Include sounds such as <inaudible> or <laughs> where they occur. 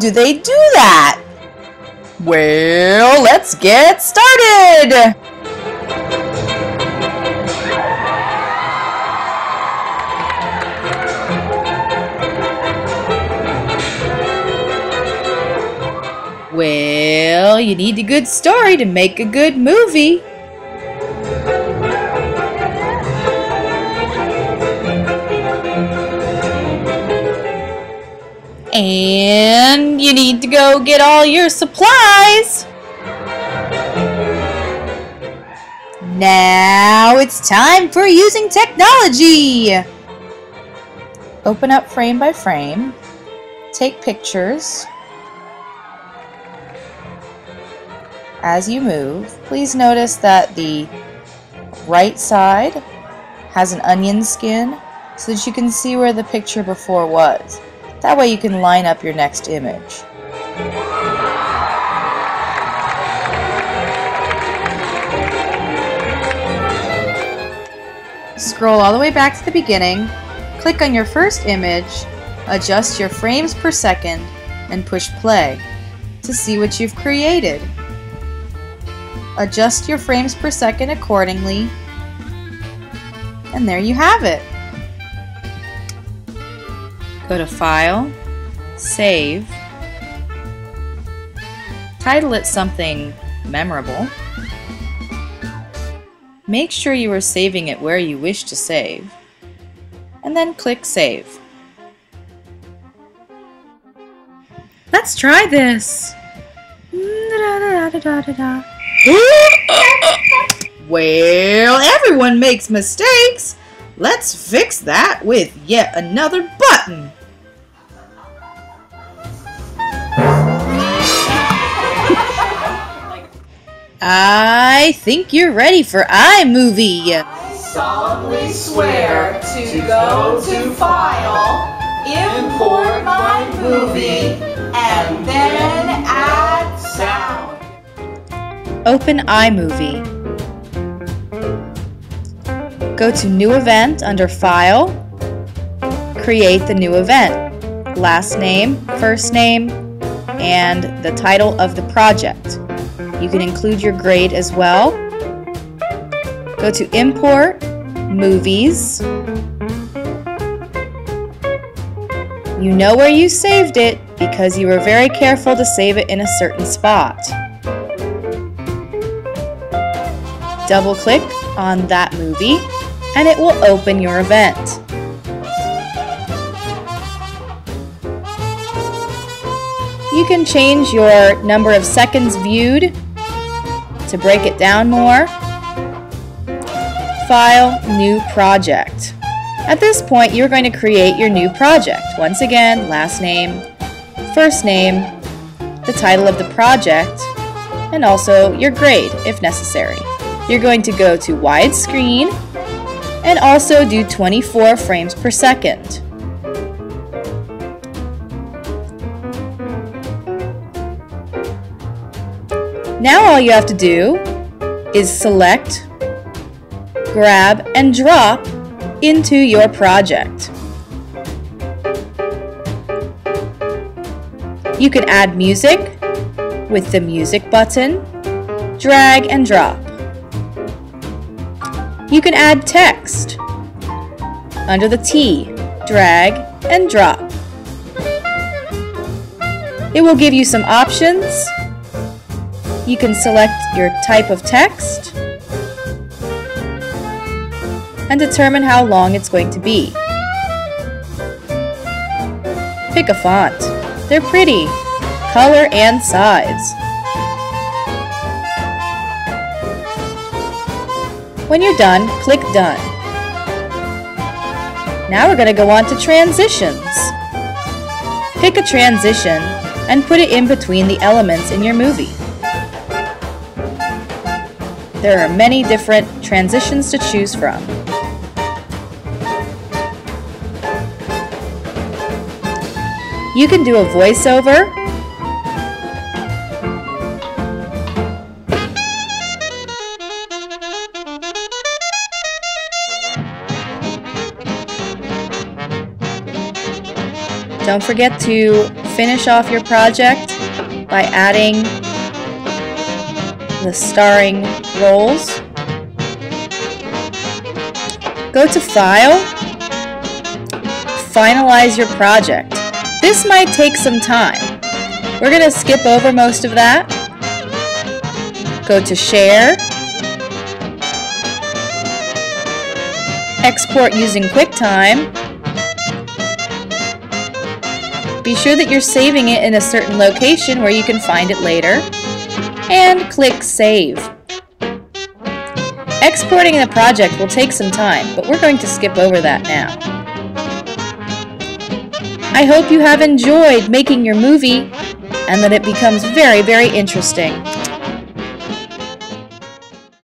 do they do that? Well, let's get started! Well, you need a good story to make a good movie. And you need to go get all your supplies. Now it's time for using technology. Open up frame by frame. Take pictures. As you move, please notice that the right side has an onion skin so that you can see where the picture before was. That way you can line up your next image. Scroll all the way back to the beginning, click on your first image, adjust your frames per second, and push play to see what you've created. Adjust your frames per second accordingly, and there you have it. Go to File, Save, title it something memorable, make sure you are saving it where you wish to save, and then click Save. Let's try this! <laughs> Well, everyone makes mistakes. Let's fix that with yet another button. I think you're ready for iMovie. I solemnly swear to go to File, import my movie, and then add sound. Open iMovie. Go to New Event under File. Create the new event. Last name, first name, and the title of the project. You can include your grade as well. Go to Import, Movies. You know where you saved it because you were very careful to save it in a certain spot. Double click on that movie and it will open your event. You can change your number of seconds viewed to break it down more. File, New Project. At this point, you're going to create your new project. Once again, last name, first name, the title of the project, and also your grade if necessary. You're going to go to widescreen and also do 24 frames per second. Now all you have to do is select, grab, and drop into your project. You can add music with the music button, drag and drop. You can add text under the T, drag and drop. It will give you some options you can select your type of text and determine how long it's going to be. Pick a font. They're pretty, color and size. When you're done, click Done. Now we're going to go on to transitions. Pick a transition and put it in between the elements in your movie. There are many different transitions to choose from. You can do a voiceover, Don't forget to finish off your project by adding the starring roles. Go to File, Finalize your project. This might take some time. We're going to skip over most of that. Go to Share, Export using QuickTime, be sure that you're saving it in a certain location where you can find it later. And click Save. Exporting the project will take some time, but we're going to skip over that now. I hope you have enjoyed making your movie and that it becomes very, very interesting.